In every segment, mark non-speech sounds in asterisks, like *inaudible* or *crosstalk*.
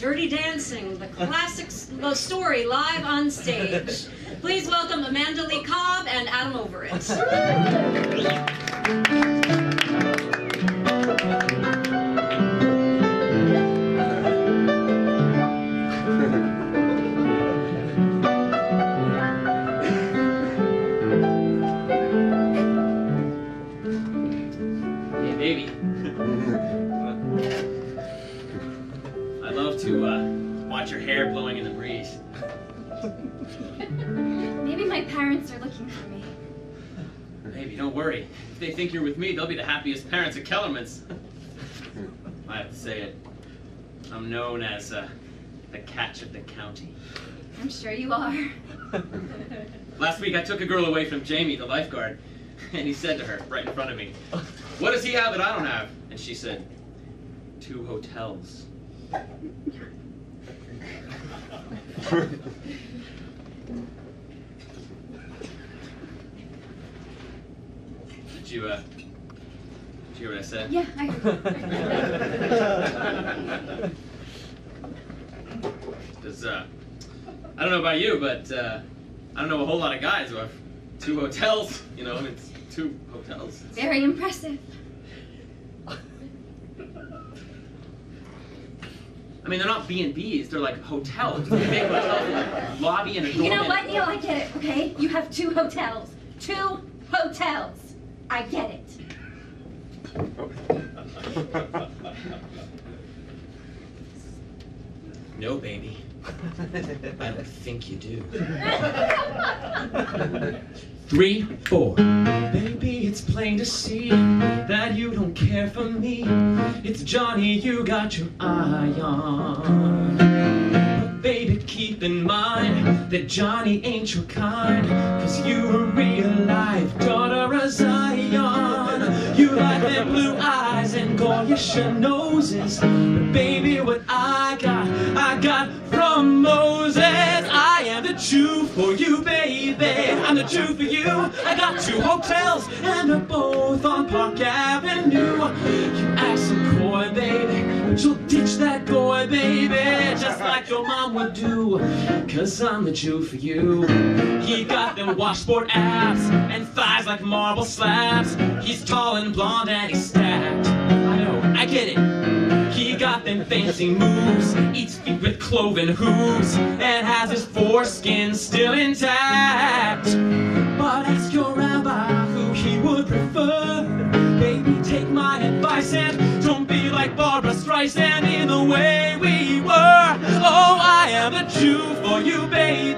Dirty Dancing, the classic s- story live on stage. *laughs* Please welcome Amanda Lee Cobb and Adam Overett. Hey, baby. Your hair blowing in the breeze. *laughs* Maybe my parents are looking for me. Baby, don't worry. If they think you're with me, they'll be the happiest parents at Kellerman's. I have to say it. I'm known as uh, the catch of the county. I'm sure you are. Last week, I took a girl away from Jamie, the lifeguard, and he said to her, right in front of me, What does he have that I don't have? And she said, Two hotels. Did you, uh, did you hear what I said? Yeah, I heard. Because, uh, I don't know about you, but uh, I don't know a whole lot of guys who have two hotels. You know, it's two hotels. It's- Very impressive. Mean, they're not B and B's. They're like hotels. They're big hotels, with lobby and a You know doorman. what, Neil? I get it, okay? You have two hotels. Two hotels. I get it. *laughs* No, baby. I don't think you do. *laughs* Three, four. Baby, it's plain to see that you don't care for me. It's Johnny you got your eye on. But baby, keep in mind that Johnny ain't your kind. Cause you a real life daughter of Zion. You like them blue eyes and gorgeous noses. But baby, what I got, I got from Moses. I am the Jew for you, baby. I'm the Jew for you. I got two hotels and they're both on Park Avenue. Your mom would do. Cause I'm the Jew for you. He got them washboard abs and thighs like marble slabs. He's tall and blonde and he's stacked. I know, I get it. He got them fancy moves, eats feet with cloven hooves, and has his foreskin still intact. But ask your rabbi who he would prefer. Baby, take my advice and don't be like Barbra Streisand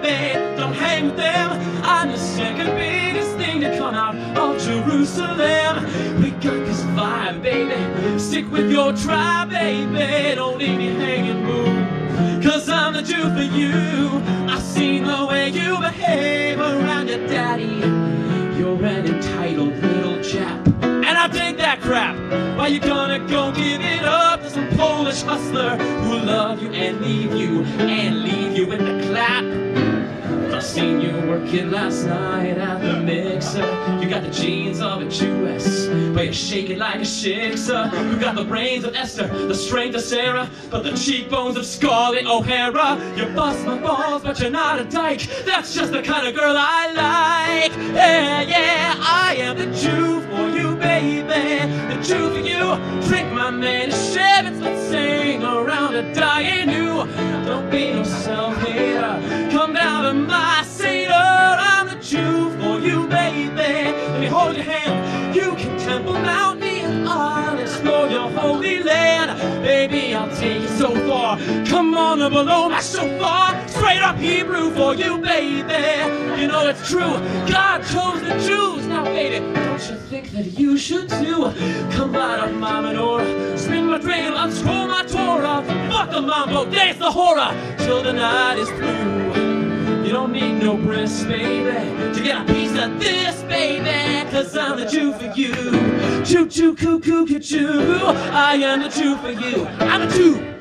Don't hang with them. I'm the second biggest thing to come out of Jerusalem. We got this vibe, baby. Stick with your tribe, baby. Don't leave me hanging, boo. Cause I'm the Jew for you. I've seen the way you behave around your daddy. You're an entitled little chap. And I dig that crap. Why you gonna go give it up to some Polish hustler who'll love you and leave you and leave you with the clap? Seen you working last night at the mixer. You got the genes of a Jewess, but you shake it like a shiksa. You got the brains of Esther, the strength of Sarah, but the cheekbones of Scarlett O'Hara. You bust my balls, but you're not a dyke. That's just the kind of girl I like. Yeah, yeah, I am the Jew for you, baby. The Jew for you. Drink my Manischewitz, let's sing around a dying you. Don't be no self-hater. Come down to my Baby, I'll take you so far. Come on and below my shofar. Straight up Hebrew for you, baby. You know it's true. God chose the Jews. Now, baby, don't you think that you should too? Come light up my menorah. Spin my dreidel, unscroll my Torah. Fuck the mambo, dance the hora till the night is through. You don't need no breasts, baby, to get a piece of this, baby. Cause I'm the Jew for you. Choo choo coo coo coo choo. I am the Jew for you. I'm a Jew.